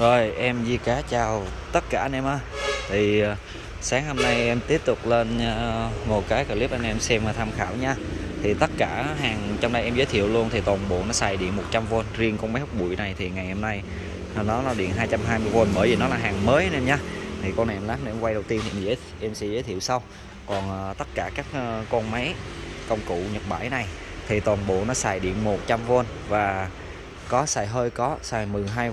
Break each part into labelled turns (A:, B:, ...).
A: Rồi em Di Cá chào tất cả anh em á Thì ờ, sáng hôm nay em tiếp tục lên ờ, một cái clip anh em xem và tham khảo nha. Thì tất cả hàng trong đây em giới thiệu luôn thì toàn bộ nó xài điện 100V Riêng con máy hút bụi này thì ngày hôm nay nó là điện 220V bởi vì nó là hàng mới anh em nha. Thì con này em lát nữa em quay đầu tiên thì em, em sẽ giới thiệu sau. Còn ờ, tất cả các con máy công cụ Nhật Bãi này thì toàn bộ nó xài điện 100V và có, xài hơi có, xài 12V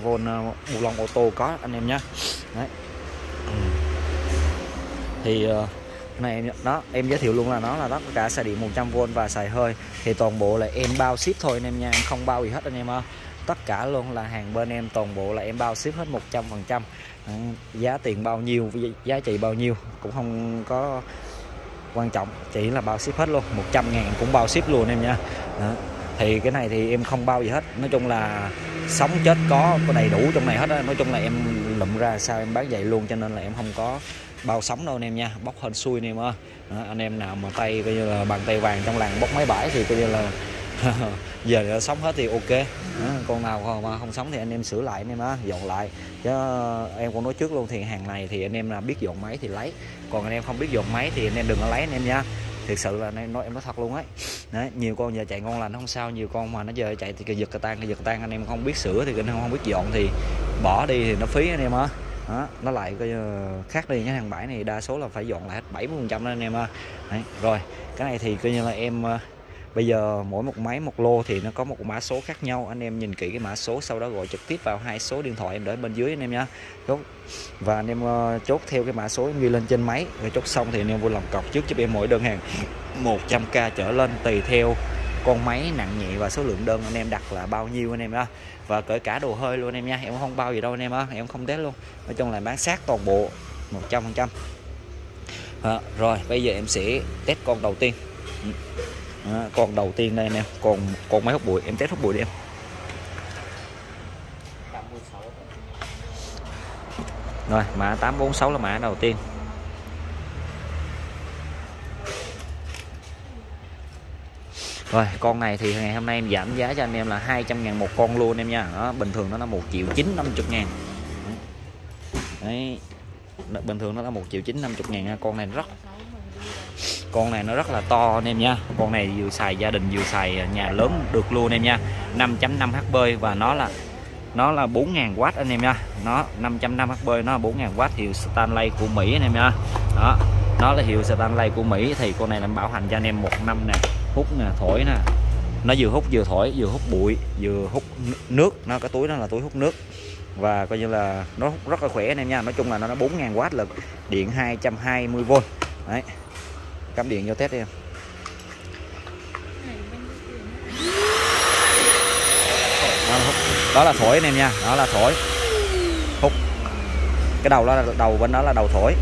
A: bu lông ô tô có, anh em nhé Đấy. Ừ. Thì ờ, này em, đó, em giới thiệu luôn là nó là tất cả xài điện 100V và xài hơi. Thì toàn bộ là em bao ship thôi anh em nha, em không bao gì hết anh em ơi. Tất cả luôn là hàng bên em, toàn bộ là em bao ship hết 100 phần trăm. Giá tiền bao nhiêu giá trị bao nhiêu cũng không có quan trọng, chỉ là bao ship hết luôn 100 ngàn cũng bao ship luôn em nha. Đó thì cái này thì em không bao gì hết. Nói chung là sống chết có có đầy đủ trong này hết á. Nói chung là em lụm ra sao em bán vậy luôn cho nên là em không có bao sống đâu anh em nha. Bóc hên xui anh em ơi. Anh em nào mà tay coi như là bàn tay vàng trong làng bóc máy bãi thì coi như là giờ sống hết thì ok. Đó, con nào mà không sống thì anh em sửa lại anh em á dọn lại. Chứ em cũng nói trước luôn thì hàng này thì anh em là biết dọn máy thì lấy. Còn anh em không biết dọn máy thì anh em đừng có lấy anh em nha thực sự là nói em nói thật luôn ấy đấy nhiều con giờ chạy ngon lành không sao nhiều con mà nó giờ chạy thì giật cà tan giật tan. Anh em không biết sửa thì anh em không biết dọn thì bỏ đi thì nó phí anh em á. Đó, nó lại coi khác đi. Nhé hàng bãi này đa số là phải dọn lại hết 70 phần trăm anh em ơi rồi cái này thì coi như là em bây giờ mỗi một máy một lô thì nó có một mã số khác nhau. Anh em nhìn kỹ cái mã số sau đó gọi trực tiếp vào hai số điện thoại em để bên dưới anh em nhé chốt. Và anh em uh, chốt theo cái mã số ghi lên trên máy. Rồi chốt xong thì anh em vui lòng cọc trước giúp em mỗi đơn hàng. 100k trở lên tùy theo con máy nặng nhẹ và số lượng đơn anh em đặt là bao nhiêu anh em đó và cỡ cả đồ hơi luôn anh em nha. Em không bao gì đâu anh em á. Em không test luôn. Nói chung là bán sát toàn bộ 100 phần trăm. À, rồi bây giờ em sẽ test con đầu tiên. Ừ đó, con đầu tiên đây anh em còn con máy hút bụi em test hút bụi đi em. Rồi mã 846 là mã đầu tiên. Rồi con này thì ngày hôm nay em giảm giá cho anh em là 200 ngàn một con luôn em nha. Đó, Bình thường nó là 1 triệu 950 ngàn. Đấy Bình thường nó là 1 triệu 950 ngàn Con này rất con này nó rất là to anh em nha. Con này vừa xài gia đình vừa xài nhà lớn được luôn anh em nha. 5.5 HP và nó là nó là 4.000W anh em nha. Nó 5.5 HP nó là 4.000W hiệu Stanley của Mỹ anh em nha. Đó, nó là hiệu Stanley của Mỹ thì con này làm bảo hành cho anh em một năm nè. Hút nè, thổi nè. Nó vừa hút vừa thổi, vừa hút bụi, vừa hút nước. Nó cái túi nó là túi hút nước. Và coi như là nó hút rất là khỏe anh em nha. Nói chung là nó 4.000W lực, điện 220V đấy cắm điện vô test đi em. Đó là thổi anh em nha đó là thổi. Hút. Cái đầu đó là đầu bên đó là đầu thổi.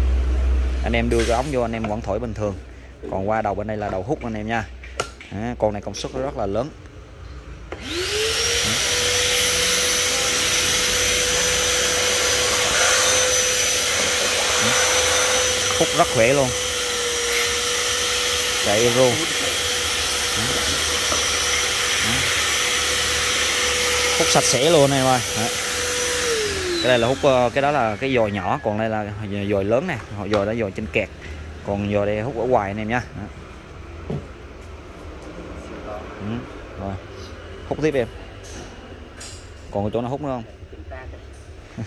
A: Anh em đưa cái ống vô anh em vẫn thổi bình thường. Còn qua đầu bên đây là đầu hút anh em nha. À, con này công suất rất là lớn. Hút rất khỏe luôn chạy euro. Hút sạch sẽ luôn em ơi. Cái đây là hút ờ, cái đó là cái dòi nhỏ còn đây là dòi lớn nè. Dòi đó dòi trên kẹt. Còn dòi đây hút ở ngoài anh em nha rồi. Hút tiếp em. Còn chỗ nào hút nữa không?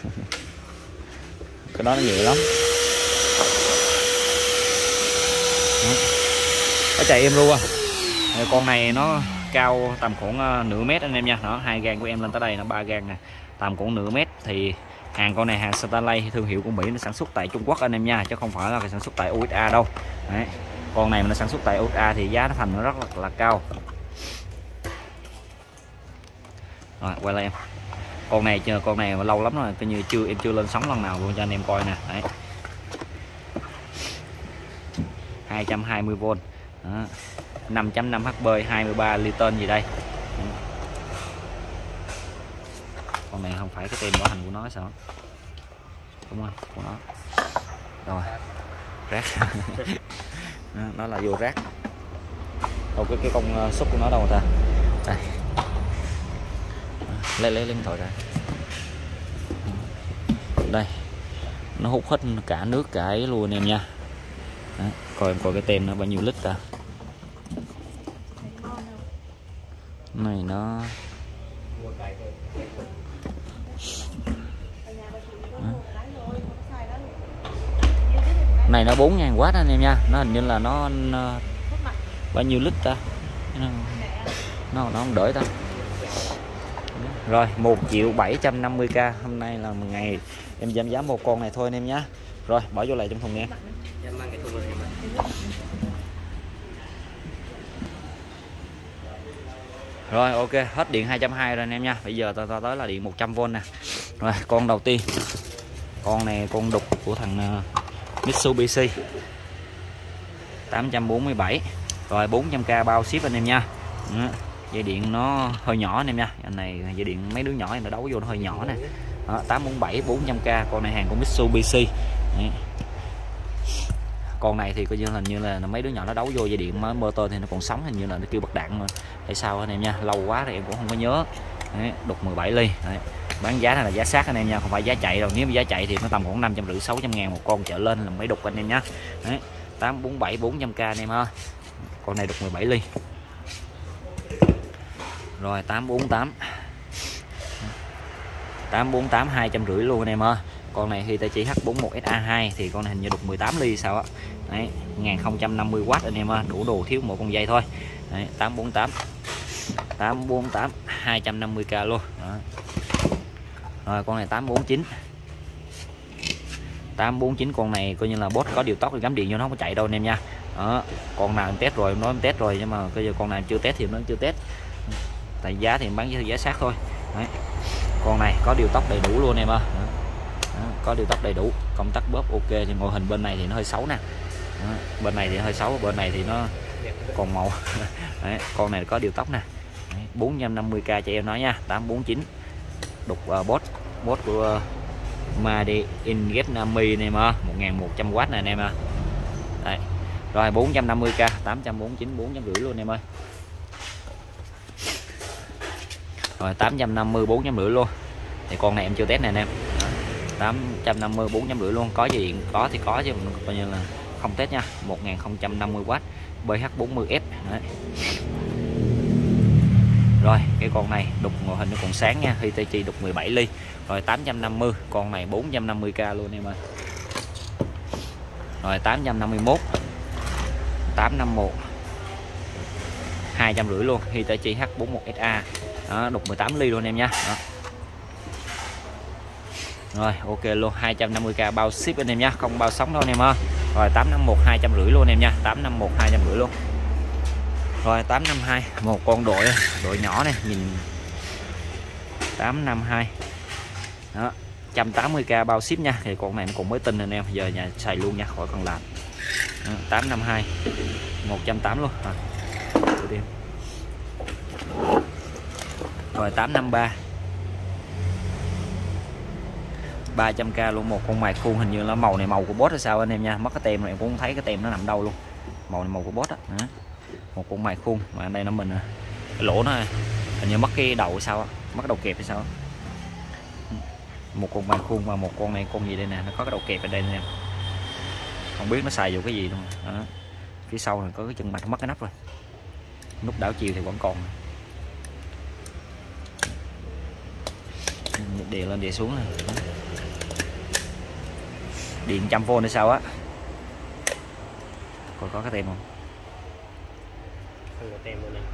A: Cái đó nó nhẹ lắm nó chạy em luôn à? ờ, con này nó cao tầm khoảng ờ, nửa mét anh em nha. Nó hai gan của em lên tới đây nó ba gan nè. Tầm khoảng nửa mét thì hàng con này hàng Stanley thương hiệu của Mỹ nó sản xuất tại Trung Quốc anh em nha chứ không phải là sản xuất tại USA đâu. Đấy. con này mà nó sản xuất tại USA thì giá nó thành nó rất là, là cao. Rồi quay lại em. Con này chờ con này mà lâu lắm rồi coi như chưa em chưa lên sóng lần nào luôn cho anh em coi nè. Đấy. 220V. 5.5 HP 23 Newton gì đây? Con này không phải cái tem bảo hành của nó sao? Đúng rồi của nó. Rồi rác. Nó là vô rác. Đâu cái cái con ờ, xúc của nó đâu ta. Đây. Lấy lấy lấy điện thoại ra. Đây nó hút hết cả nước cả ấy luôn em nha. Đó, coi em coi cái tem nó bao nhiêu lít ta. Này nó này nó 4 ngàn watt anh em nha. Nó hình như là nó, nó bao nhiêu lít ta? Nó nó, không đổi ta. Rồi 1 triệu 750k hôm nay là một ngày. Em giảm giá một con này thôi anh em nhé rồi bỏ vô lại trong thùng em rồi ok hết điện 220 rồi anh em nha. Bây giờ tao ta tới là điện 100V nè. Rồi con đầu tiên. Con này con đục của thằng ờ, Mitsubishi. 847 rồi 400k bao ship anh em nha. Đó. dây điện nó hơi nhỏ anh em nha. Anh này dây điện mấy đứa nhỏ nó đấu vô nó hơi nhỏ nè. Đó, 847 400k con này hàng của Mitsubishi. Đấy con này thì coi như hình như là mấy đứa nhỏ nó đấu vô dây điện motor thì nó còn sống hình như là nó kêu bật đạn mà. Tại sao anh em nha lâu quá thì em cũng không có nhớ. Đấy, đục 17 ly. Đấy. bán giá này là giá sát anh em nha không phải giá chạy đâu. Nếu mà giá chạy thì nó tầm khoảng 550 600 ngàn một con trở lên là mấy đục anh em nhé 847 400k anh em ha. Con này đục 17 ly. Rồi 848 848 250 luôn anh em ơi con này Hitachi H41SA2 thì con này hình như đục 18 ly sao á. Đấy 1050W anh em ơi đủ đồ thiếu một con dây thôi. Đấy, 848 848 250k luôn. Đó. rồi con này 849 849 con này coi như là boss có điều tốc thì gắm điện vô nó không có chạy đâu anh em nha. Đó con nào em test rồi em nói em test rồi nhưng mà bây giờ con nào chưa test thì nó chưa test. Tại giá thì em bán giá, giá sát thôi. Đấy. con này có điều tốc đầy đủ luôn em ơi có điều tóc đầy đủ công tắc bóp ok thì mô hình bên này thì nó hơi xấu nè đó. bên này thì hơi xấu bên này thì nó còn màu Đấy. con này có điều tóc nè 450k cho em nói nha 849 đục ờ, uh, bot bot của uh, Made in Vietnami này mà 1100W này anh em à Đấy. rồi 450k 849 450 luôn em ơi rồi 850 450 luôn thì con này em chưa test này anh em 850 450 luôn. Có gì có thì có chứ mình coi như là không test nha. 1050W BH40F Đấy. rồi cái con này đục màn hình nó còn sáng nha. Hitachi đục 17 ly. Rồi 850 con này 450k luôn em ơi. Rồi 851 851 250 luôn. Hitachi H41SA đó, đục 18 ly luôn em nha. Đó rồi ok luôn 250k bao ship anh em nha không bao sóng đâu anh em ơi. Rồi 851 250 luôn em nha 851 250 luôn. Rồi 852 một con đội đội nhỏ này nhìn. 852 đó 180k bao ship nha thì con này nó cũng mới tin anh em giờ nhà xài luôn nha khỏi cần làm. Đó, 852 180 luôn. À, rồi 853 300k luôn. Một con mài khuôn hình như là màu này màu của boss hay sao anh em nha. Mất cái tem này em cũng không thấy cái tem nó nằm đâu luôn. Màu này màu của boss á. Một con mài khuôn. Mà ở đây nó mình à. cái lỗ nó à. hình như mất cái đầu sao mất đầu kẹp hay sao một con mài khuôn và một con này con gì đây nè. Nó có cái đầu kẹp ở đây nè. Không biết nó xài vô cái gì luôn. Đó. phía sau này có cái chân mạch mất cái nắp rồi. Nút đảo chiều thì vẫn còn. Đè lên đè xuống này điện trăm v hay sao á? Coi có cái tem không?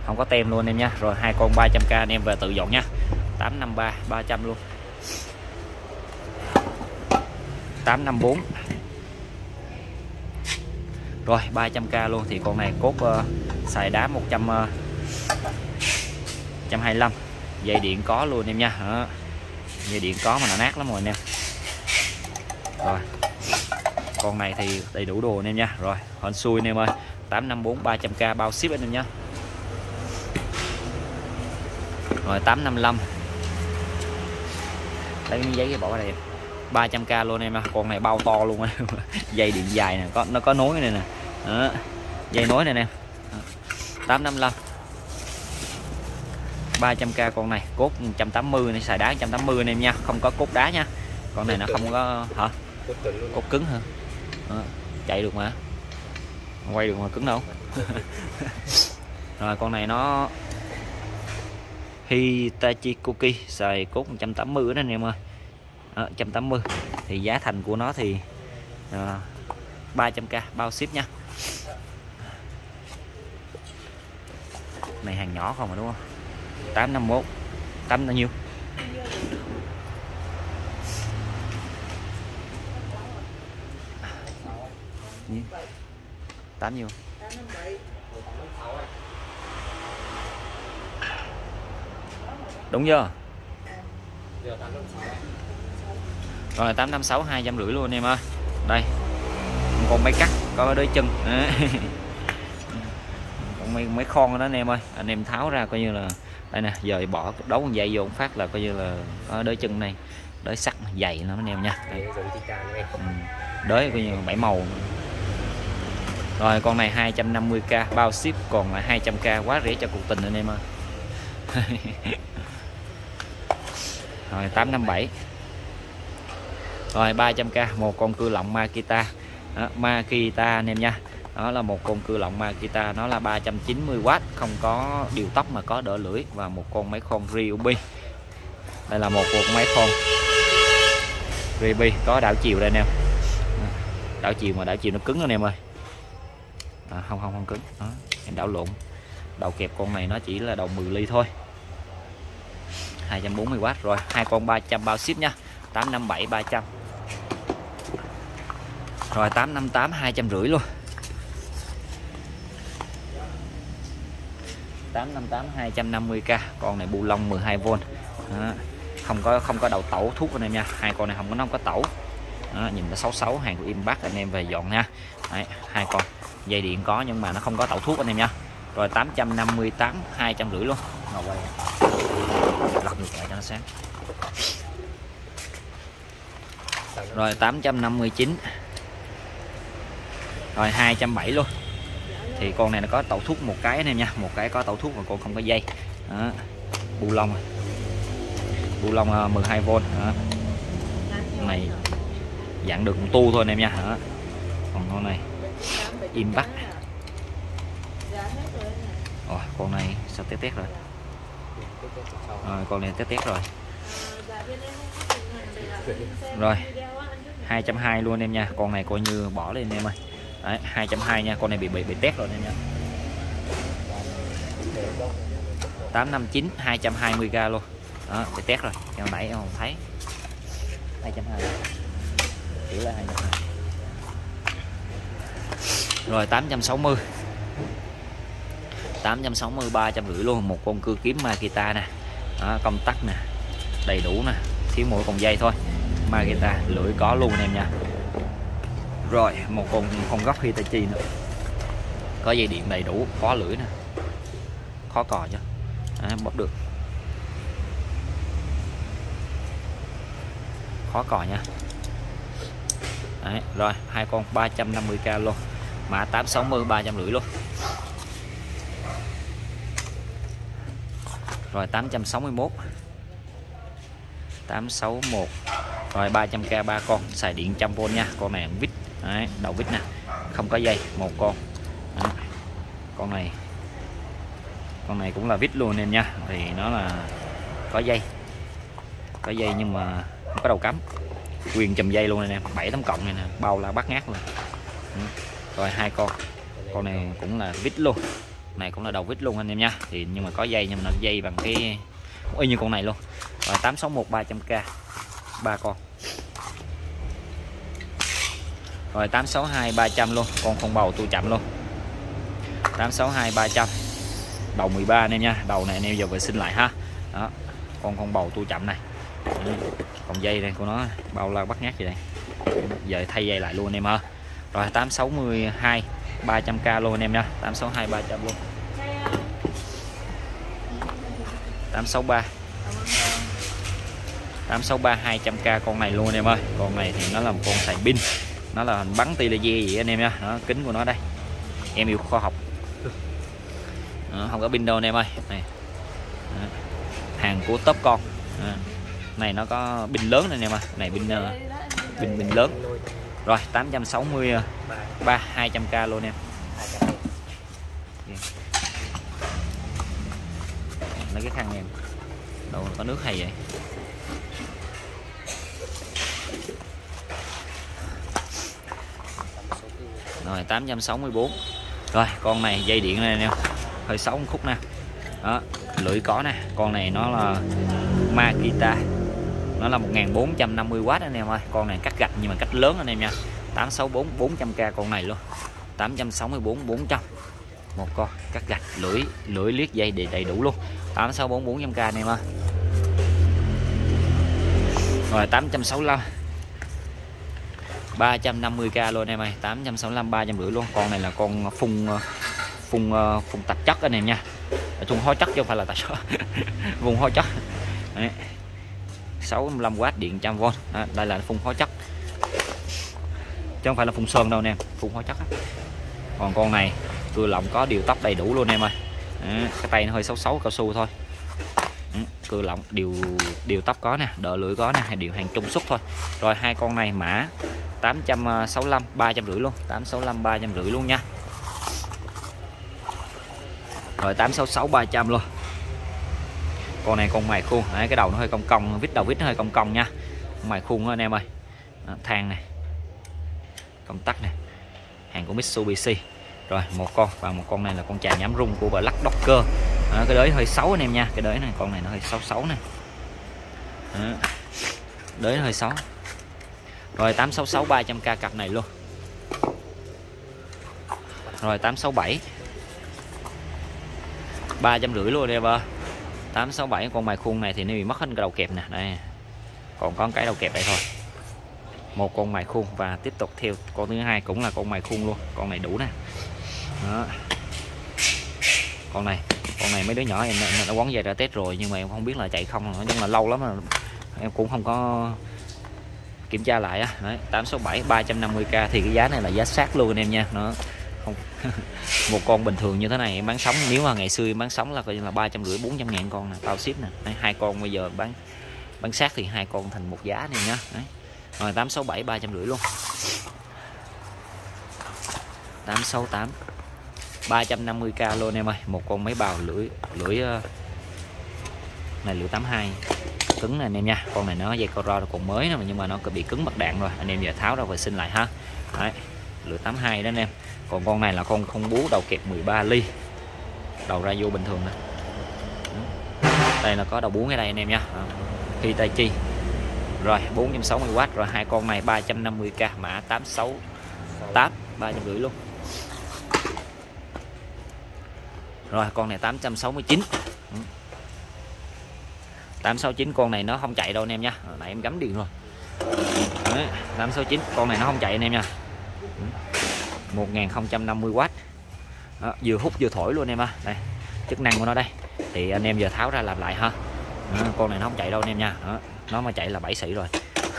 A: Không có tem luôn em. Nha. Rồi hai con 300k anh em về tự dọn nha. 853 300 luôn. 854 rồi 300k luôn. Thì con này cốt uh, xài đá 100 uh, 125 dây điện có luôn em nha. Đó. dây điện có mà nó nát lắm rồi anh em rồi con này thì đầy đủ đồ anh em nha. Rồi hên xui anh em ơi 854 300k bao ship anh em nhé rồi 855 lấy miếng giấy bỏ vào đây. 300k luôn em con này bao to luôn dây điện dài nè có nó có nối này nè. Đó. dây nối này nè. 855 300k con này cốt 180 này xài đá 180 anh em nha không có cốt đá nha. Con này nó không có hả?
B: Cốt cứng luôn.
A: Cốt cứng hả Đó, chạy được mà. Quay được mà cứng đâu. Rồi con này nó Hitachi Koki xài cốt 180 đó anh em ơi. Đó, 180 thì giá thành của nó thì à, 300k bao ship nha. Này hàng nhỏ không mà đúng không? 851 8 bao nhiêu Nhiêu? 8 nhiêu đúng chưa?
B: Giờ tám năm sáu
A: rồi 856 250 luôn em ơi. Đây. Con máy cắt có đới chân. Con mấy mấy con đó anh em ơi. Anh em tháo ra coi như là đây nè giờ bỏ đấu con dây vô phát là coi như là có đới chân này đới sắt dày lắm anh em nha. Đây. Ừ. đới coi như bảy màu rồi con này 250k bao ship còn là 200k quá rẻ cho cuộc tình anh em ơi. Rồi 857 rồi 300k một con cưa lọng Makita. Đó, Makita anh em nha. Đó là một con cưa lọng Makita nó là 390W không có điều tốc mà có đỡ lưỡi và một con máy khoan Ryobi. Đây là một con máy khoan Ryobi có đảo chiều đây anh em. Đảo chiều mà đảo chiều nó cứng anh em ơi à, không không không cứng. Đó, em đảo lộn. Đầu kẹp con này nó chỉ là đầu 10 ly thôi. 240W rồi. Hai con 300 bao ship nha. 857 300 rồi 858 250 luôn. 858 250k con này bu lông 12V đó. không có không có đầu tẩu thuốc anh em nha. Hai con này không có nó không có tẩu. Đó, nhìn nó 66 hàng của im Impact anh em về dọn nha. Đấy, hai con dây điện có nhưng mà nó không có tẩu thuốc anh em nha rồi 858 250 luôn. Ngồi quay. Lật ngược lại cho nó sáng. Rồi 859 rồi 207 luôn. Thì con này nó có tẩu thuốc một cái anh em nha. Một cái có tẩu thuốc mà con không có dây. Đó. bu lông à. bu lông à, 12V đó. Này dặn được một tu thôi anh em nha. Đó. còn con này impact Ồ, con này sao tét tét rồi? Rồi con này tét tét rồi. Rồi 220 luôn em nha. Con này coi như bỏ lên em ơi. Đấy, 220 nha. Con này bị bị bị tét rồi em nha. 859 220k luôn. Đó bị tét rồi. Hồi nãy em không thấy. 220 chỉ là 220 rồi 860 860 350 luôn. Một con cưa kiếm Makita nè. Đó, công tắc nè. Đầy đủ nè. Thiếu mỗi con dây thôi. Makita lưỡi có luôn anh em nha. Rồi một con con góc Hitachi nữa. Có dây điện đầy đủ khó lưỡi nè. Khó cò chứ. À, bóp được. Khó cò nha. Đấy, rồi hai con 350k luôn mã 860 350 luôn. Rồi 861 861 rồi 300k ba con. Xài điện trăm v nha con này vít. Đấy, đầu vít nè. Không có dây một con. Đấy. con này. Con này cũng là vít luôn em nha. Thì nó là có dây. Có dây nhưng mà không có đầu cắm. Quyền chùm dây luôn anh em. Bảy tấm cộng này nè bao la bắt ngát luôn. Ừ rồi, hai con. Con này cũng là vít luôn. Này cũng là đầu vít luôn anh em nha. Thì nhưng mà có dây, nhưng mà nó dây bằng cái y như con này luôn. Rồi 861 300k ba con. Rồi 862 300 luôn. Con không bầu, tôi chậm luôn. 862 300 đầu 13 anh em nha. Đầu này anh em giờ vệ sinh lại ha. Đó, con con bầu, tôi chậm này. Còn dây này của nó bao la bắt ngát vậy đây. Giờ thay dây lại luôn anh em ha rồi 862 300k luôn anh em nha 862 300 luôn. 863 863 200k con này luôn anh em ơi. Con này thì nó là một con xài pin. Nó là bắn tia laser vậy anh em nha đó, kính của nó đây. Em yêu khoa học. Đó, không có pin đâu anh em ơi. Này. Đó. hàng của top con. Đó. này nó có pin lớn này em ơi. Này pin ờ, pin pin lớn rồi 860 ờ,
B: ba.
A: 3 200k luôn em. Lấy cái khăn em đâu có nước hay vậy? Rồi 864 rồi con này dây điện này nè hơi xấu một khúc nè. Đó lưỡi có nè. Con này nó là Makita nó là 1450W anh em ơi. Con này cắt gạch nhưng mà cách lớn anh em nha. 864 400k con này luôn. 864 400 một con cắt gạch lưỡi lưỡi liếc dây đầy, đầy đủ luôn. 864 400k anh em ơi. Rồi 865 350k luôn em ơi. 865 350 luôn. Con này là con phun ờ, phun ờ, phun tạp chất anh em nha. Phun hóa chất chứ không phải là tạp chất. Vùng hóa chất. Đấy. 65W điện 100V Đó, đây là phun hóa chất. Chứ không phải là phun sơn đâu nè phun hóa chất á. còn con này cưa lọng có điều tóc đầy đủ luôn em ơi. À, cái tay nó hơi xấu xấu cao su thôi. Ừ, cưa lọng điều điều tóc có nè đỡ lưỡi có nè hay điều hàng trung suất thôi. Rồi hai con này mã 865 350 luôn. 865 350 luôn nha. Rồi 866 300 luôn con này con mày khuôn. Đấy, cái đầu nó hơi cong cong vít đầu vít nó hơi cong cong nha. Mày khuôn đó, anh em ơi. Đó, thang này. Công tắc này. Hàng của Mitsubishi. Rồi một con. Và một con này là con chà nhám rung của Black Docker. Đó, cái đới hơi xấu anh em nha. Cái đới này con này nó hơi xấu xấu này Đó. đới nó hơi xấu. Rồi 866 300k cặp này luôn. Rồi 867 350 luôn em ơi. 867 con mài khuôn này thì nó bị mất hết cái đầu kẹp nè. Đây còn có cái đầu kẹp đây thôi. Một con mài khuôn và tiếp tục theo con thứ hai cũng là con mài khuôn luôn. Con này đủ nè. Đó. con này con này mấy đứa nhỏ em nó quấn dây ra test rồi nhưng mà em không biết là chạy không. Nói chung là lâu lắm mà em cũng không có kiểm tra lại á. Đấy, 867 350k thì cái giá này là giá sát luôn anh em nha. Nó không. một con bình thường như thế này em bán sống nếu mà ngày xưa em bán sống là coi như là ba trăm rưỡi bốn trăm ngàn con nè tao ship nè. Đấy, hai con bây giờ bán bán sát thì hai con thành một giá này nhá. Đấy. rồi tám sáu bảy ba trăm rưỡi luôn. tám sáu tám 350k luôn em ơi. Một con máy bào lưỡi lưỡi ờ, này lưỡi 82 cứng này anh em nha. Con này nó dây coro còn mới nè nhưng mà nó bị cứng mặt đạn rồi. Anh em giờ tháo ra vệ sinh lại ha. Đấy, lưỡi 82 đó anh em còn con này là con không bú đầu kẹp 13 ly. Đầu ra vô bình thường nè. Đây là có đầu bú ngay đây anh em nha. Khi tay chi rồi 460W rồi hai con này 350k mã 868 350 luôn. Rồi con này 869 869 con này nó không chạy đâu anh em nha. Nãy em gắm điện rồi. Đấy, 869 con này nó không chạy anh em nha. 1050W đó, vừa hút vừa thổi luôn em ha đây chức năng của nó đây. Thì anh em giờ tháo ra làm lại ha. Đó, con này nó không chạy đâu anh em nha. Đó, nó mà chạy là 7 sĩ rồi.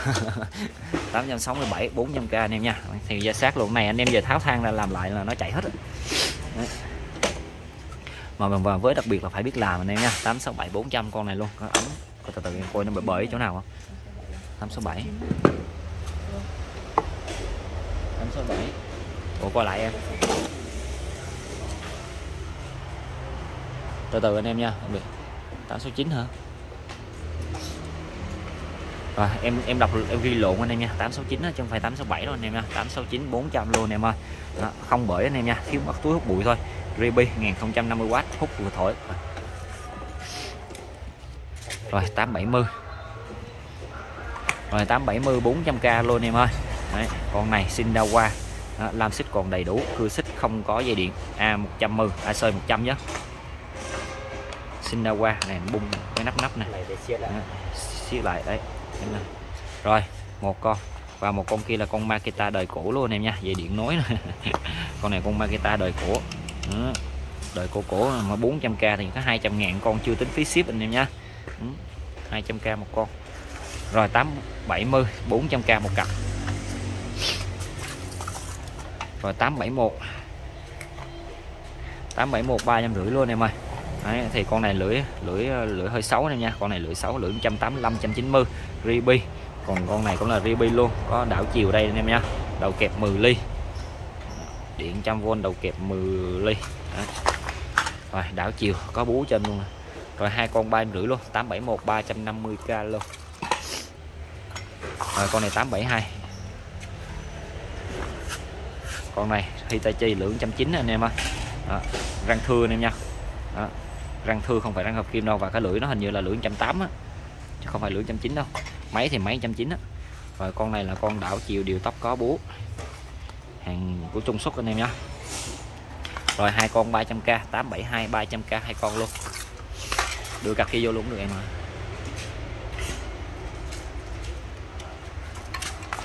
A: 867 400k anh em nha. Thì ra sát luôn. Này anh em giờ tháo thang ra làm lại là nó chạy hết rồi. Đấy. mà và với đặc biệt là phải biết làm anh em nha. 867 400 con này luôn. Có ống có từ từ em coi nó bởi bởi chỗ nào không? 867 867 Ủa coi lại em. Từ từ anh em nha không được 869 hả? Rồi em em đọc em ghi lộn anh em nha. 869 đó, chứ không phải 867 đâu anh em nha. 869 400 luôn anh em ơi. Đó, không bởi anh em nha. Thiếu mất túi hút bụi thôi. Ribi 1050W hút vừa thổi. Rồi 870 rồi 870 400k luôn em ơi. Đấy, con này xin đau qua đó, lam xích còn đầy đủ cưa xích không có dây điện. A110 AC 100 nhé xin đau qua này bung cái nắp nắp này.
B: Chia lại.
A: Đó, siết lại đấy rồi một con và một con kia là con Makita đời cũ luôn em nha dây điện nối này. con này con Makita đời cũ. Đó. đời cổ cổ mà 400k thì có 200 ngàn con chưa tính phí ship anh em nha. 200k một con. Rồi 870 400k một cặp rồi 871 871 350 luôn em ơi. Đấy, thì con này lưỡi lưỡi lưỡi hơi xấu anh em nha. Con này lưỡi xấu lưỡi 185 190 ribi. Còn con này cũng là ribi luôn. Có đảo chiều đây anh em nha. Đầu kẹp 10 ly. Điện trăm v đầu kẹp 10 ly. Đấy. rồi đảo chiều có bú trên luôn rồi hai con ba rưỡi luôn. 871 350k luôn. Rồi con này 872 con này Hitachi lưỡi 190 anh em ơi. À, răng thưa anh em nha. À, răng thưa không phải răng hợp kim đâu và cái lưỡi nó hình như là lưỡi 180 á chứ không phải lưỡi 190 đâu. Máy thì máy 190 á. Rồi con này là con đảo chiều điều tóc có búa. Hàng của Trung Xuất anh em nhé rồi hai con 300k 872 300k hai con luôn. Đưa cặp kia vô luôn được em ạ.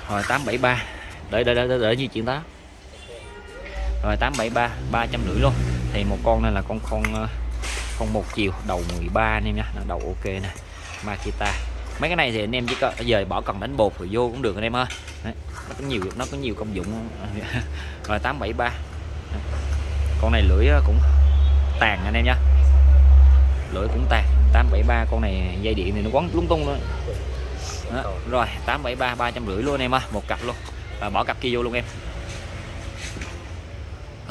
A: Rồi 873 đợi đợi đợi đợi như chuyện đó rồi 873 350 luôn. Thì một con này là con con ờ, con một chiều đầu 13 anh em nhé đầu ok nè Makita mấy cái này thì anh em chỉ có giờ bỏ cần đánh bột rồi vô cũng được anh em ơi. Đấy, nó có nhiều nó có nhiều công dụng. Rồi 873 con này lưỡi ờ, cũng tàn anh em nhé lưỡi cũng tàn. 873 con này dây điện thì nó quấn lung tung luôn. Đó. rồi 873 350 luôn em ơi. Một cặp luôn. Và bỏ cặp kia vô luôn em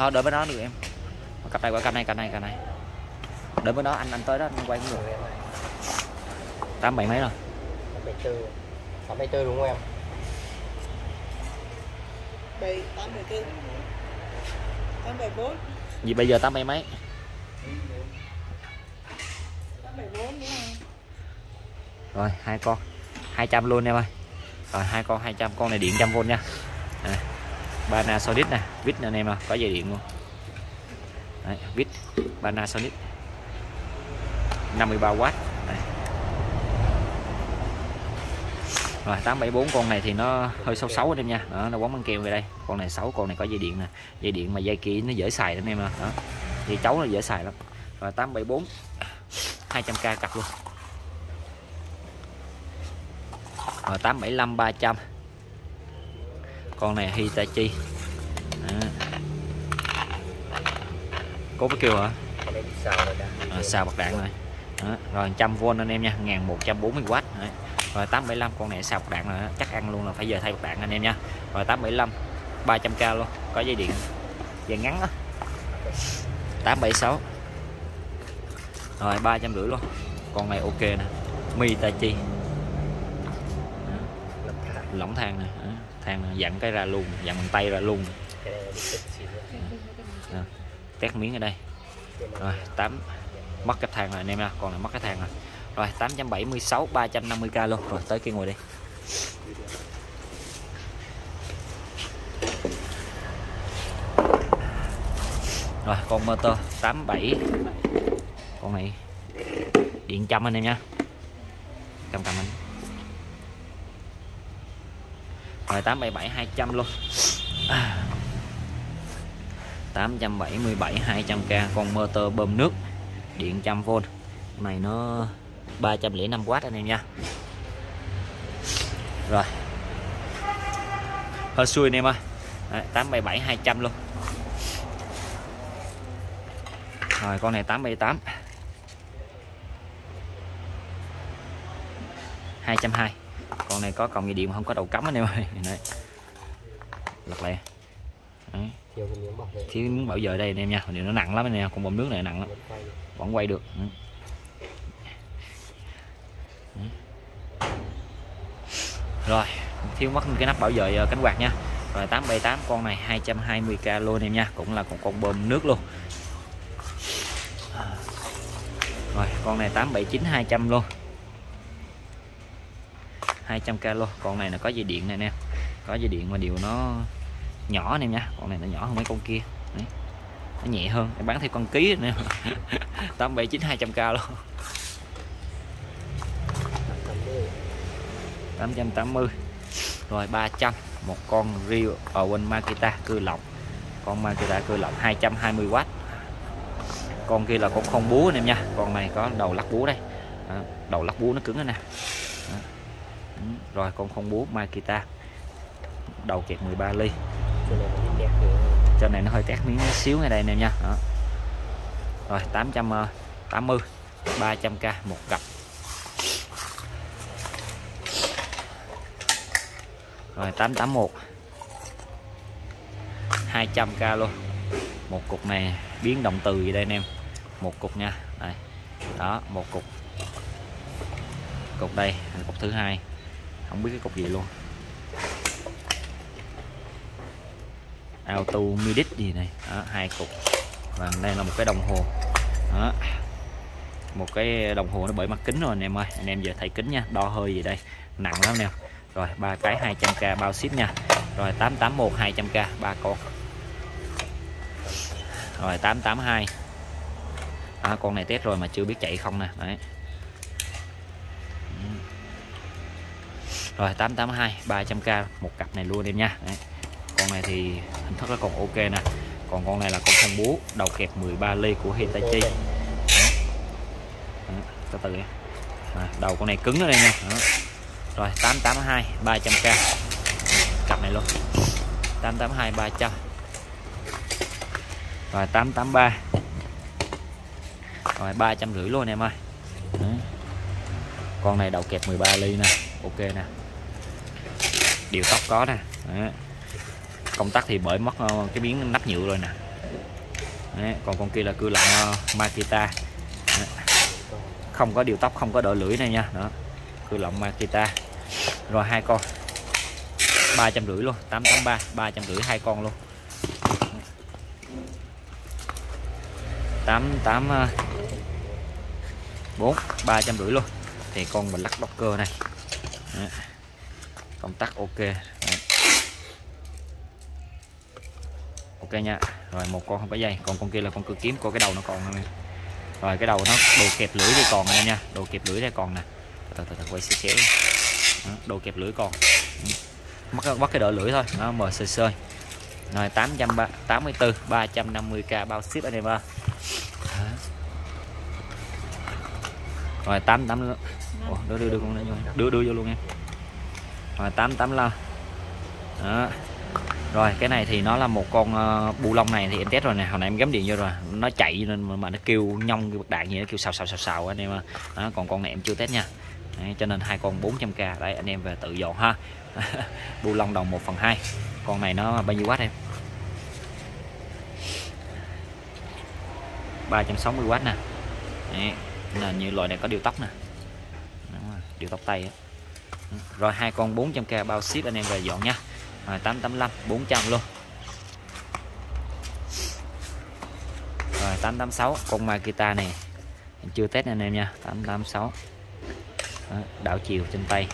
A: thôi đợi với đó được em. Cặp này qua cặp này cặp này cặp này. Đợi với đó anh anh tới đó anh quay cũng được tám bảy mấy rồi?
B: 84 84 đúng không em?
C: 7, 84 874
A: gì bây giờ tám bảy mấy?
C: 874 đúng không?
A: rồi hai con. 200 luôn em ơi. Rồi hai con 200 con này điện trăm v nha. À, Panasonic nè vít nè anh em à có dây điện luôn. Đấy, vít Panasonic. 53W Đấy. rồi 874 con này thì nó hơi xấu xấu anh em nha. Đó, nó quấn băng keo về đây. Con này xấu con này có dây điện nè. Dây điện mà dây kia nó dễ xài anh em à đó dây chấu nó dễ xài lắm. Rồi 874 200k cặp luôn. Rồi 875 300 con này Hitachi. Đó. có cái kêu hả? À, xào bạc đạn rồi. Đó. rồi 100V anh em nha 1140W Đấy. rồi 875 con này xào bạc đạn rồi đó. chắc ăn luôn là phải giờ thay bạc đạn anh em nha. Rồi 875 300k luôn có dây điện. Dây ngắn đó 876 rồi 350 luôn. Con này ok nè. Mitachi. Lỏng than nè đó. than này dặn cái ra luôn dặn bằng tay ra luôn. Tét miếng ở đây. Rồi 8 mất cái thang rồi anh em nha còn là mất cái thang rồi. Rồi 876 350k luôn. Rồi tới kia ngồi đi. Rồi con motor 87 con này điện trăm anh em nha. Cầm cầm anh rồi 877 200 luôn. À. 877 200k con motor bơm nước điện 100V này nó 305W anh em nha. Rồi. Hơi xui anh em ơi. Đấy, 877 200 luôn. Rồi con này 878 220 con này có còng dây điện mà không có đầu cắm anh em ơi. Này lật lại Đấy.
B: Thiếu miếng bảo vệ.
A: đây anh em nha. Điều nó nặng lắm anh em, con bơm nước này nặng lắm.
B: Vẫn quay được.
A: rồi, thiếu mất cái nắp bảo vệ ờ, cánh quạt nha. Rồi 878 con này 220k luôn em nha. Cũng là con con bơm nước luôn. Rồi, con này 879 200 luôn. 200k luôn con này là có dây điện này nè. Có dây điện mà điều nó nhỏ anh em nha. Con này nó nhỏ hơn mấy con kia. Đấy. nó nhẹ hơn. Em bán theo con ký nè. 879 200k luôn 880 rồi 300 một con Rio ở à, quên Makita cưa lọc. Con Makita cưa lọc 220W con kia là con không búa anh em nha. Con này có đầu lắc búa đây. Đó, đầu lắc búa nó cứng đây nè. Đó. Rồi con không búa Makita đầu kẹp 13 ly. Cho này nó hơi tét miếng xíu ngay đây anh em nha. Đó. rồi 800 ờ, 80 300k một cặp. Rồi 881 200k luôn. Một cục này biến động từ gì đây anh em? Một cục nha. Đây. Đó một cục. Cục đây cục thứ hai không biết cái cục gì luôn. Auto midit gì này. Đó, hai cục. Và đây là một cái đồng hồ. Đó. một cái đồng hồ nó bởi mặt kính rồi anh em ơi. Anh em giờ thấy kính nha đo hơi gì đây. Nặng lắm nè. Rồi ba cái 200k bao ship nha. Rồi 881 200k ba con. Rồi 882 à, con này test rồi mà chưa biết chạy không nè. Đấy. Rồi 882 300k một cặp này luôn em nha. Đấy. con này thì hình thức nó còn ok nè. Còn con này là con thân bú đầu kẹp 13 ly của Hitachi. Đấy. Từ từ à, đầu con này cứng ở đây nha. Đó. rồi 882 300k cặp này luôn. 882 300 rồi 883 rồi ba trăm rưỡi luôn em ơi. Đấy. con này đầu kẹp 13 ly nè. Ok nè điều tóc có nè. Công tắc thì bởi mất ờ, cái miếng nắp nhựa rồi nè. Đấy. còn con kia là cưa lặng ờ, Makita. Đấy. không có điều tóc, không có đỡ lưỡi này nha. Đó. Cưa lọng Makita. Rồi hai con. ba trăm rưỡi luôn 883 ba ba trăm rưỡi hai con luôn. 88 4 300 rưỡi luôn. Thì con mình lắc docker này. Đấy công tắc ok. Đấy. ok nha. Rồi một con không có dây. Còn con kia là con cưa kiếm. Coi cái đầu nó còn nè rồi cái đầu nó đồ kẹp lưỡi thì còn nè nha. Đồ kẹp lưỡi đây còn nè. Từ từ từ quay xíu xíu Đó, đồ kẹp lưỡi còn. Mất bắt cái đỡ lưỡi thôi. Nó mờ sơi sơi. Rồi 884 350k bao ship anh em ơi. Rồi 88 Ủa, đưa đưa đưa con này đưa đưa vô luôn em rồi 885 đó. Rồi cái này thì nó là một con ờ, uh, bu lông này thì em test rồi nè. Hồi nãy em gắm điện vô rồi. Nó chạy nên mà, mà nó kêu nhông cái bật đạn gì nó kêu xào xào xào xào anh em đó, còn con này em chưa test nha. Đấy, cho nên hai con 400k đấy anh em về tự dọn ha. Bu lông đồng 1 phần 2 con này nó bao nhiêu watt em? 360W nè. Đấy, là như loại này có điều tóc nè. Điều tóc tay á rồi hai con 400k bao ship anh em về dọn nha. Rồi 885 400 luôn. Rồi 886 con Makita này chưa test anh em nha. 886 Đó, đảo chiều trên tay.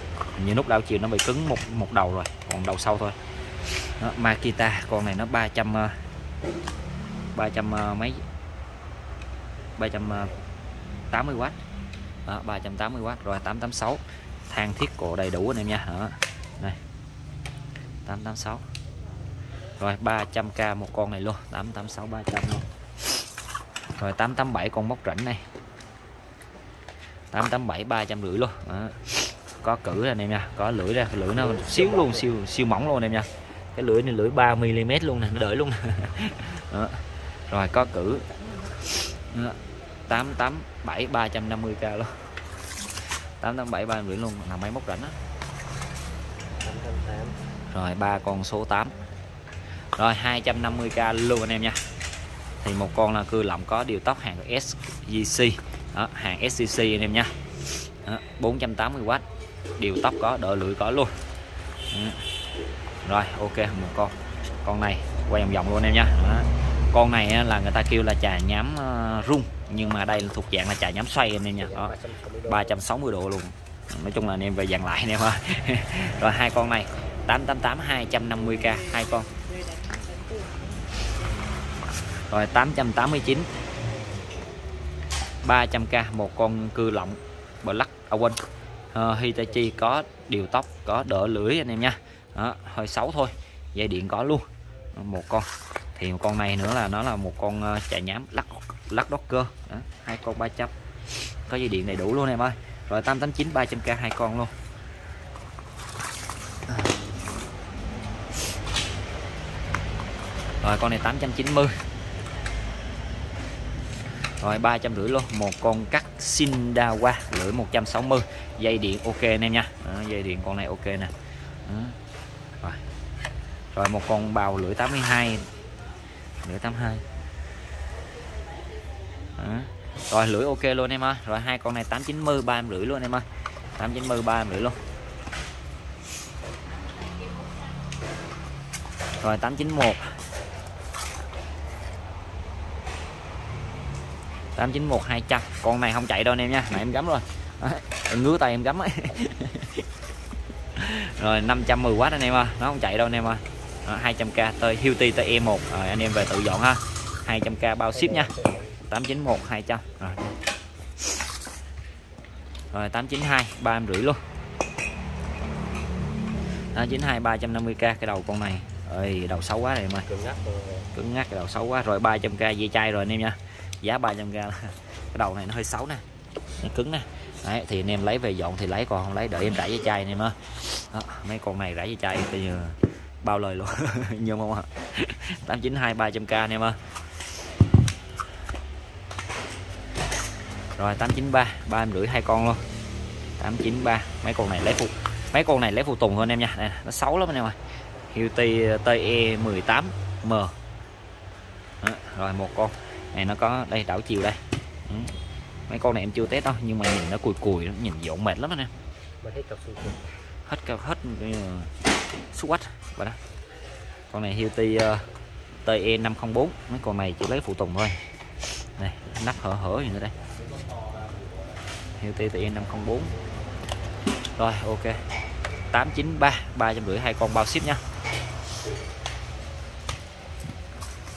A: Như nút đảo chiều nó bị cứng một một đầu rồi còn đầu sau thôi. Đó, Makita con này nó 300 300 ờ, ờ, mấy? 380W ờ, đó, 380W rồi 886 than thiết cổ đầy đủ anh em nha. Đó. đây. 886 rồi 300k một con này luôn. 886 300 luôn. Rồi 887 con móc rảnh này. 887 350 luôn. Đó. có cử anh em nha. Có lưỡi ra lưỡi nó xíu luôn siêu siêu mỏng luôn anh em nha. Cái lưỡi này lưỡi 3 mm luôn nè nó đợi luôn đó. rồi có cử. Đó. 887 350k luôn 887 350 luôn là máy móc rảnh á. rồi ba con số 8 rồi 250k luôn anh em nha. Thì một con là cưa lọng có điều tóc hàng SGC đó, hàng SCC anh em nha. Đó, 480W điều tóc có đỡ lưỡi có luôn. Đó. rồi ok một con. Con này quay vòng vòng luôn em nha. Đó con này là người ta kêu là trà nhám ờ, rung nhưng mà đây là thuộc dạng là trà nhám xoay anh em nha. Đó 360 độ luôn. Nói chung là anh em về dàn lại anh em ha rồi hai con này 888 250k hai con. Rồi 889 300k một con cư lọng black à quên uh, Hitachi có điều tóc có đỡ lưỡi anh em nha. Đó, hơi xấu thôi dây điện có luôn. Một con thì một con này nữa là nó là một con ờ, chạy nhám lắc lắc docker. Đó, hai con 300 có dây điện đầy đủ luôn em ơi. Rồi 889 300k hai con luôn. Rồi con này 890 rồi ba trăm rưỡi luôn. Một con cắt Sindawa lưỡi 160 dây điện ok anh em nha. Đó, dây điện con này ok nè. Đó. rồi. Rồi một con bào lưỡi 82 lưỡi 82 đó. rồi lưỡi ok luôn em ơi. Rồi hai con này 890 ba em rưỡi luôn em ơi. 890 ba em rưỡi luôn. Rồi 891 891 200 con này không chạy đâu anh em nha. Này em gắm rồi. Đấy, em ngứa tay em gắm ấy. Rồi 510W anh em ơi. Nó không chạy đâu anh em ơi. Đó, 200k tới Hilti tới E1 rồi anh em về tự dọn ha. 200k bao ship nha. 891 200 rồi. Rồi 892 ba em rưỡi luôn. 892 350k cái đầu con này. Ơi đầu xấu quá rồi em ơi.
B: Cứng ngắc
A: cái đầu xấu quá. Rồi 300k dây chai rồi anh em nha. Giá 300k cái đầu này nó hơi xấu nè. Nó cứng nè. Đấy, thì anh em lấy về dọn thì lấy còn không lấy đợi em rải dây chai anh em ơi. Mấy con này rải dây chai bây giờ bao lời luôn. Nhưng không ạ? 892 300k anh em ơi. Rồi 893 ba em rưỡi hai con luôn. 893 mấy con này lấy phụ mấy con này lấy phụ tùng hơn em nha. Này, nó xấu lắm anh em ơi. Hilti TE 18M Đó, rồi một con. Này nó có đây đảo chiều đây. Ừ. mấy con này em chưa test đâu nhưng mà nhìn nó cùi cùi nó nhìn dọn mệt lắm anh em.
B: Hết
A: hết hết uh, swatch và đó. Con này Hilti uh, TE 504 mấy con này chỉ lấy phụ tùng thôi. Này nắp hở hở gì nữa đây? Hilti TE 504 rồi ok. 893 350 hai con bao ship nha.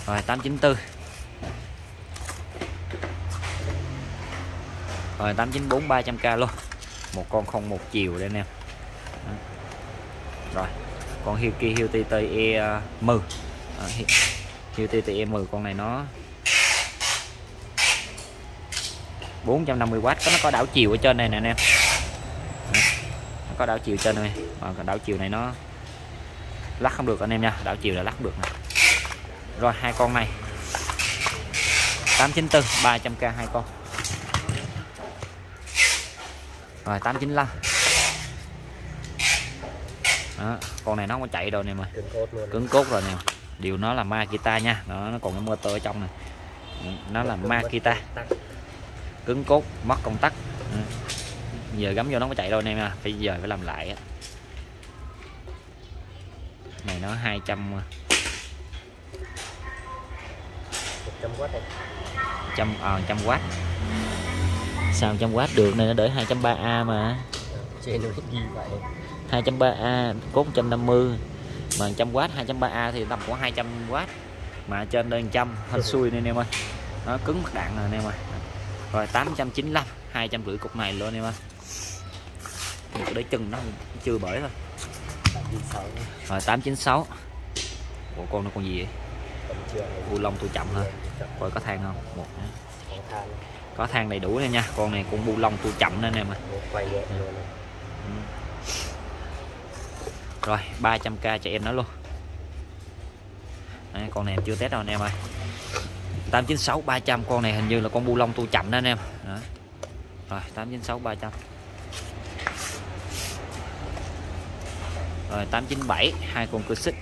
A: Rồi 894 rồi 894 300k luôn. Một con không một chiều đây nè rồi con hiệu kia hiệu ti tê e 10 à, à hiêu ti tê e 10 con này nó 450W có nó có đảo chiều ở trên này nè anh em. Nó có đảo chiều trên này. Mà đảo chiều này nó lắc không được anh em nha. Đảo chiều là lắc được nè. Rồi hai con này. 894 300k hai con. Rồi 895 đó, con này nó không có chạy đâu nè mà.
B: Cứng cốt
A: rồi nè. Điều nó là Makita nha. Đó, nó còn cái motor ở trong này nó là Makita cứng cốt mất công tắc. Ừ. giờ gắm vô nó không có chạy đâu anh em à phải giờ phải làm lại á. Này nó 200
B: 100W này.
A: Trăm à, trăm watt sao trăm watt được? Này nó đợi 230A mà.
B: Trên nó ghi vậy
A: 2.3A cốt 150 mà 100W 2.3A thì tầm khoảng 200W mà trên đây 100 hên xui nên em ơi. Nó cứng mặt đạn rồi anh em ơi. Rồi 895 250 cục này luôn anh em ơi. Một cái đấy nó chưa bởi thôi. Rồi 896 Ủa, con nó con gì vậy?
B: Tầm trường
A: lông tôi chậm hả? Coi có than không? Một
B: có than
A: đầy đủ nha nha. Con này cũng bu lông tôi chậm nên em ơi.
B: Ừ một quay nhẹ luôn này.
A: Ừ. Rồi 300k cho em nó luôn. Đấy, con này em chưa test đâu anh em ơi. 896 300 con này hình như là con bu lông tu chậm đó anh em. Đó. Rồi 896 300 Rồi 897 hai con cơ xích.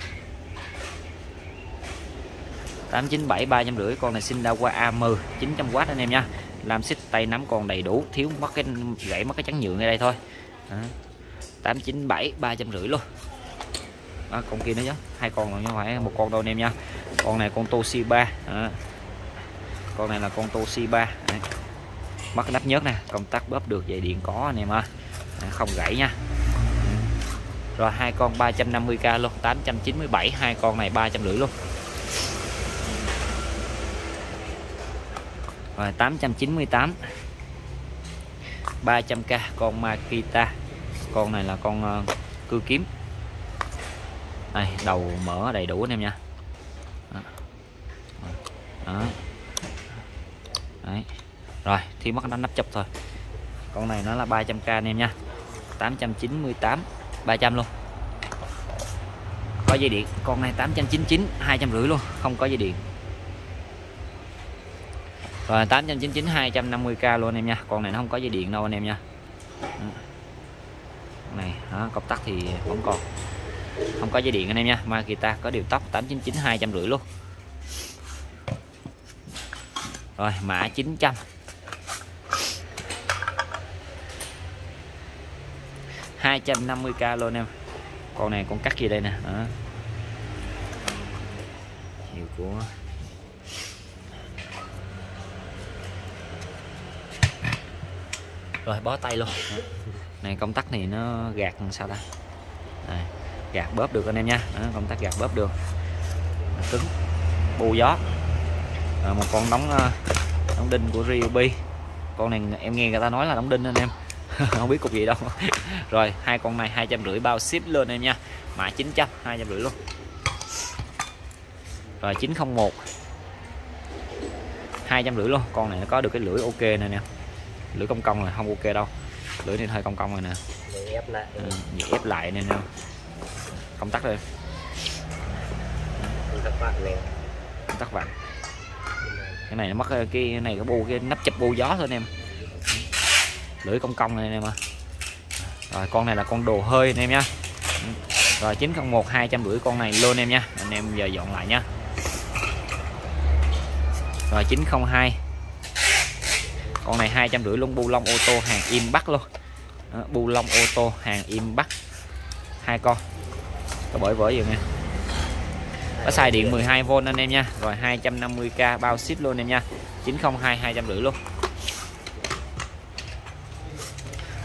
A: 897 350 con này xin đa qua AM 900W anh em nha. Làm xích tay nắm còn đầy đủ thiếu mất cái gãy mất cái trắng nhựa ngay đây thôi. Đó. 897 350 luôn đó, con kia nữa chứ. Hai con rồi chứ không phải một con đâu anh em nha. Con này con Toshiba. Đó. con này là con Toshiba. Đấy. mắc nắp nhớt nè công tắc bóp được dây điện có anh em ơi. Không gãy nha. Rồi hai con 350k luôn 897 hai con này 350 luôn. Rồi 898 300k con Makita. Con này là con uh, cưa kiếm đây đầu mở đầy đủ anh em nha. Đó. Đó. Đấy. rồi thì mất đánh nắp chụp thôi. Con này nó là 300k anh em nha. 898 300 luôn. Có dây điện con này 899 250 luôn không có dây điện. Rồi 899 250k luôn anh em nha. Con này nó không có dây điện đâu anh em nha. Này đó, công tắc thì vẫn còn không có dây điện anh em nha Makita có điều tốc 899 250 luôn. Rồi mã 900 250k luôn em. Con này con cắt gì đây nè? Đó. hiệu của rồi bó tay luôn. Này công tắc này nó gạt làm sao ta? Này, gạt bóp được anh em nha. Đó, công tắc gạt bóp được. Cứng. Bù gió. À, một con đóng ờ, đóng đinh của Ryobi. Con này em nghe người ta nói là đóng đinh anh em. Không biết cục gì đâu. Rồi hai con này hai trăm rưỡi bao ship luôn em nha. Mã 900 hai trăm rưỡi luôn. Rồi 901 hai trăm rưỡi luôn. Con này nó có được cái lưỡi ok nè nè lưỡi công công là không ok đâu. Lưỡi này hơi công công rồi nè.
B: Ép lại.
A: Dễ ép lại nên nè công tắc
B: này
A: công tắc vặn cái này nó mất cái cái này cái bu cái nắp chụp bu gió thôi anh em. Lưỡi công công này anh em à rồi con này là con đồ hơi anh em nha rồi 901 250 con này luôn em nha anh em giờ dọn lại nha rồi 902 con này 250 luôn bu lông ô tô hàng im bắc luôn bu lông ô tô hàng im bắc hai con có bởi vỡ gì nha. Nó xài điện 12V anh em nha. Rồi 250k bao ship luôn em nha. 902 250 luôn.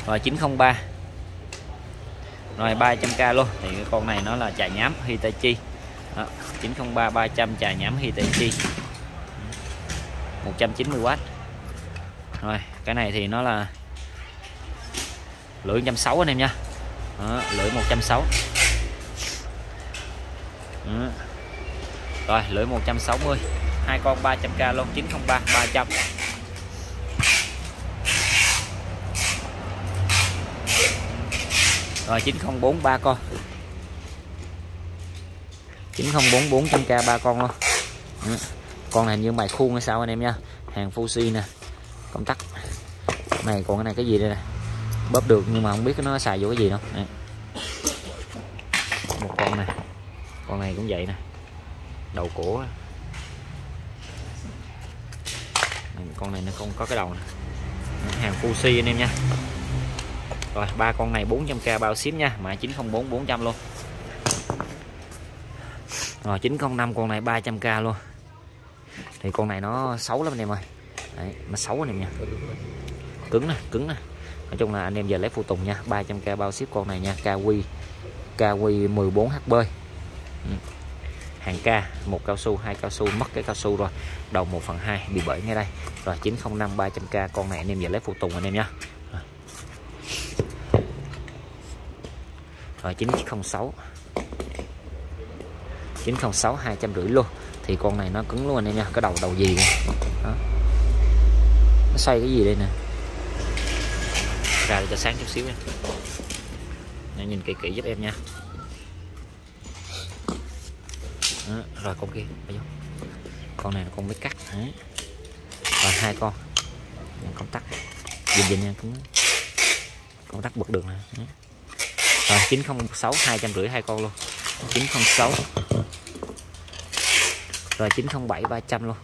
A: Rồi 903 rồi 300k luôn. Thì cái con này nó là chà nhám Hitachi. Đó, 903 300 chà nhám Hitachi. 190W rồi cái này thì nó là lưỡi 160 anh em nha. Đó, lưỡi 160 đó. rồi, lưỡi 160 hai con 300k luôn 903 300 rồi 904 3 con. 904 400k 3 con luôn. Ừ. con này như bài khuôn hay sao anh em nha? Hàng Fuji nè, công tắc. Này còn cái này cái gì đây nè? Bóp được nhưng mà không biết nó xài vô cái gì đâu. Nè. một con này con này cũng vậy nè. Đầu cổ này, con này nó không có cái đầu nè. Hàng Fuji anh em nha. Rồi ba con này 400k bao ship nha. Mã 904 400 luôn. Rồi 905 con này 300k luôn. Thì con này nó xấu lắm anh em ơi. Đấy, nó xấu anh em nha. Cứng nè cứng nè. Nói chung là anh em giờ lấy phụ tùng nha. 300k bao ship con này nha. KW KW 14HB hàng ca, một cao su, hai cao su, mất cái cao su rồi. Đầu 1 phần 2 bị bể ngay đây. Rồi 905 300k con này anh em giờ lấy phụ tùng anh em nhé. Rồi 906 906 250 luôn. Thì con này nó cứng luôn anh em nha, cái đầu đầu gì luôn đó. nó xoay cái gì đây nè? Ra để cho sáng chút xíu nha. Nhìn kỹ kỹ giúp em nha. Đó. rồi con kia con này là con mới cắt hả rồi hai con. Công tắc nhìn nhìn nha cũng công tắc bật đường nè rồi rồi 906 250 hai con luôn. 906 rồi 907 300 luôn.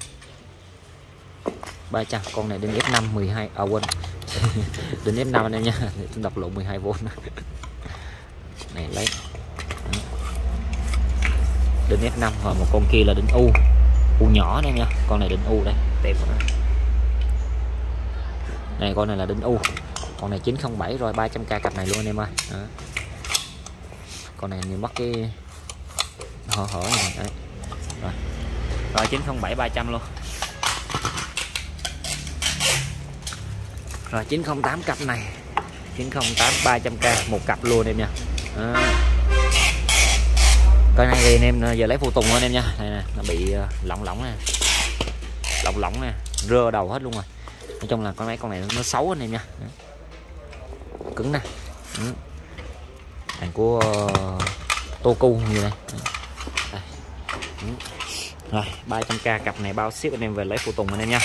A: 300 con này đến F5 12 à quên. Đến F5 anh em nha. Tôi đọc lộn 12V này, lấy đến F5 rồi một con kia là đến U. U nhỏ đây nha con này đến U đây. Đẹp quá. Này con này là đến U. Con này 907 rồi 300k cặp này luôn anh em ơi. Đó. con này mình mất cái hở hở này đấy. Rồi. Rồi 907 300 luôn. Rồi 908 cặp này. 908 300k một cặp luôn em nha. Đó cái này thì anh em à, giờ lấy phụ tùng anh em nha. Này nè nó bị à, lỏng lỏng nè. Lỏng lỏng nè rơ đầu hết luôn rồi. Nói chung là con máy con này nó xấu anh em nha. Cứng nè. Hàng của à, uh, Toku như này. Đây. Rồi 300k cặp này bao ship anh em về lấy phụ tùng anh em nha.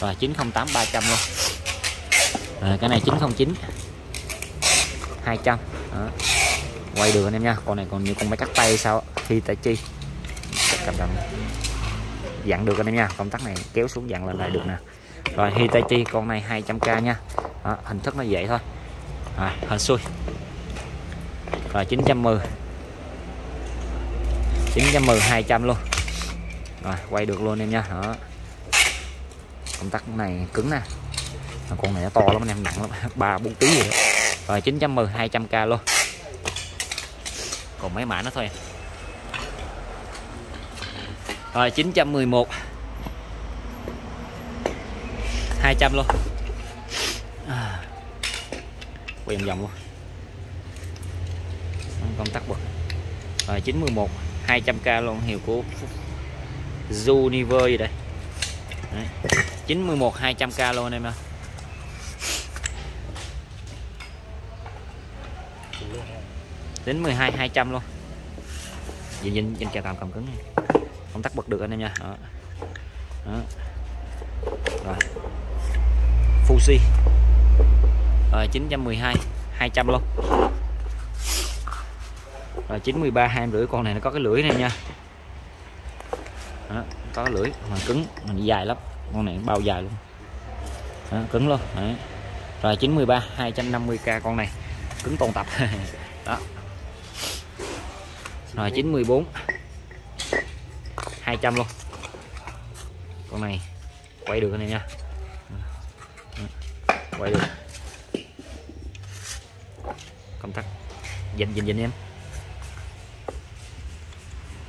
A: Rồi 908 300 luôn. Rồi, cái này 909 200 đó quay được anh em nha. Con này còn như con máy cắt tay sao khi tại chi cầm cầm. Dặn được anh em nha. Công tắc này kéo xuống dặn lên lại được nè. Rồi Hitachi con này 200k nha. Đó, hình thức nó vậy thôi. À, hình xui. Rồi 910 910 200 luôn. Rồi quay được luôn em nha. Đó. Công tắc này cứng nè. Con này nó to lắm anh em nặng lắm. Ba bốn kg rồi 910 200k luôn còn mấy mã nó thôi. Rồi 911 200 luôn. À. quay vòng vòng luôn. Công tắc bật. Rồi 911 200k luôn. Hiệu của Juniver gì đây? Đấy. 911 200k luôn em ơi. Đến 12 200 luôn. Nhìn nhìn nhìn chào tạm cầm cứng này. không tắt bật được anh em nha. Đó. Đó. rồi. Fuji. Rồi 912 200 luôn. Rồi 93 hai rưỡi con này nó có cái lưỡi này nha. Đó, có cái lưỡi mà cứng mà dài lắm. Con này bao dài luôn. Đó, cứng luôn. Đó. rồi 93 250k con này. Cứng tôn tập. Đó rồi 914 200 luôn. Con này, quay được anh em nha. Quay được. Công tắc. Dình dình dình em.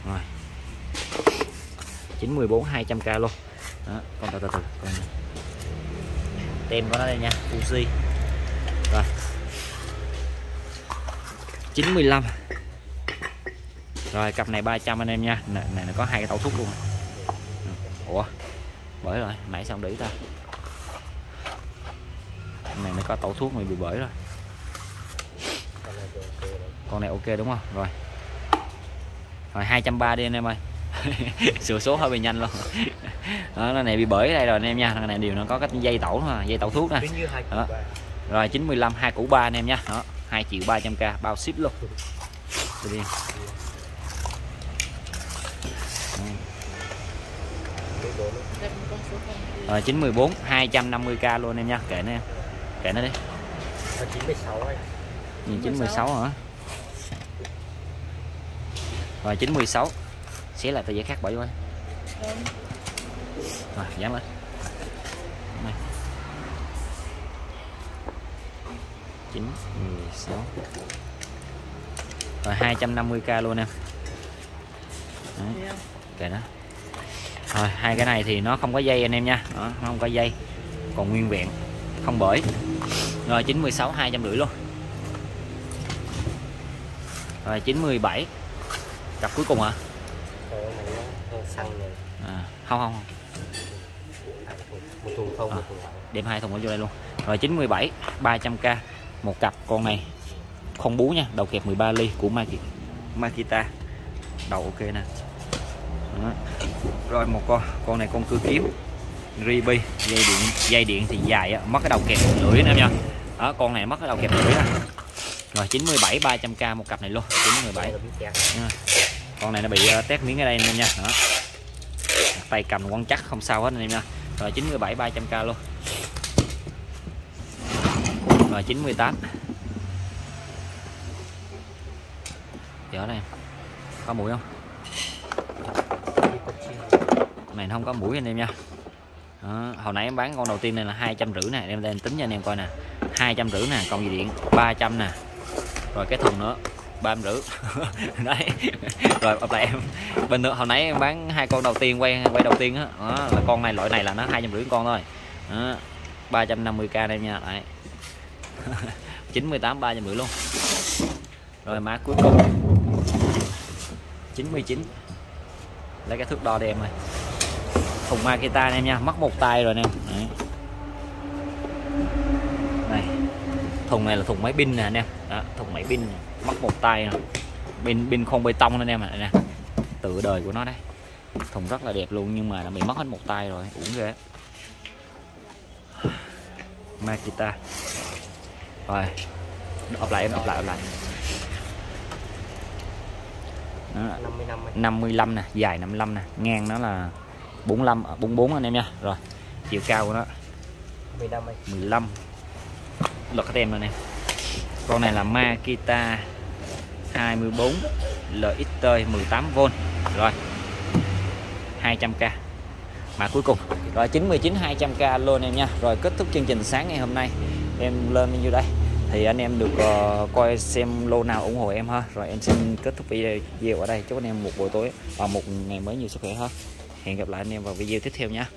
A: Rồi. 914 200k luôn. Đó, con từ từ từ, con tem của nó đây nha, Fuji. Rồi. 915 rồi cặp này 300 anh em nha. Này, này nó có hai cái tẩu thuốc luôn. Ủa? Bởi rồi nãy xong để ta? Này nó có tẩu thuốc mà bị bởi rồi. Con này ok đúng không? Rồi. Rồi 230 đi anh em ơi. Sửa số hơi bị nhanh luôn. Đó nó này bị bởi đây rồi anh em nha. Cái này đều nó có cái dây tẩu thôi dây tẩu thuốc nè. Đó. rồi 95 hai củ ba anh em nha. Đó 2 triệu 300k bao ship luôn.
C: Không đi.
A: Rồi 914 250k luôn em nha. Kệ nó em kệ nó đi
B: Ở 96 ấy.
A: nhìn 916 hả? Rồi 916 xé lại tờ giấy khác bỏ vô đây.
C: Không.
A: rồi dán lên. Này 9 16 rồi 250k luôn em. Đấy,
C: không?
A: kệ đó rồi hai cái này thì nó không có dây anh em nha. Đó, nó không có dây. Còn nguyên vẹn. Không bởi rồi 96 250 luôn. Rồi 97 cặp cuối cùng hả?
B: Cái
A: à, không không không. À. đem hai thùng ở vô đây luôn. Rồi 97 300k một cặp con này. Không bú nha đầu kẹp 13 ly của Makita. Đầu ok nè. Đó. rồi một con con này con cưa kiếm. Ribi dây điện dây điện thì dài á, mất cái đầu kẹp lưỡi nữa nha. Đó con này mất cái đầu kẹp lưỡi á rồi 97 300k một cặp này luôn 917
B: Đây
A: con này nó bị uh, tét miếng ở đây anh em nha. Đó. tay cầm quăng chắc không sao hết anh em nha. Rồi 97 300k luôn. Rồi 98 Giờ đây có mũi không? Con này nó không có mũi anh em nha. Đó. hồi nãy em bán con đầu tiên này là hai trăm rưỡi nè. Em lên tính cho anh em coi nè. hai trăm rưỡi nè còn gì điện 300 nè. Rồi cái thùng nữa ba rưỡi. Đấy. Rồi ở lại em. Bình thường hồi nãy em bán hai con đầu tiên quay quay đầu tiên á. Đó, là con này loại này là nó hai trăm rưỡi con thôi. Đó, 350k đây nha. Đấy. 98 ba trăm rưỡi luôn. Rồi mã cuối cùng. 99 lấy cái thước đo đi em ơi thùng Makita anh em nha. Mất một tay rồi anh em. Đấy. này. Thùng này là thùng máy pin nè anh em. Đó, thùng máy pin mất một tay nè pin pin không bê tông anh em nè nè. Tự đời của nó đây thùng rất là đẹp luôn nhưng mà bị mất hết một tay rồi. Uổng ghê. Makita. Rồi. Ập lại em ập lại ập lại. Đó,
B: 50 năm ấy.
A: 55 nè. Dài 55 nè. Ngang nó là 45 à, 44 anh em nha. Rồi chiều cao của nó.
B: 10 năm ấy
A: 15 lật cái tem lên em con này là Makita 24 LXT 18V rồi 200k mà cuối cùng. Rồi 99 200k luôn em nha. Rồi kết thúc chương trình sáng ngày hôm nay em lên nhiêu đây. Thì anh em được ờ, coi xem lô nào ủng hộ em ha. Rồi em xin kết thúc video, video ở đây. Chúc anh em một buổi tối và một ngày mới nhiều sức khỏe ha hẹn gặp lại anh em vào video tiếp theo nha.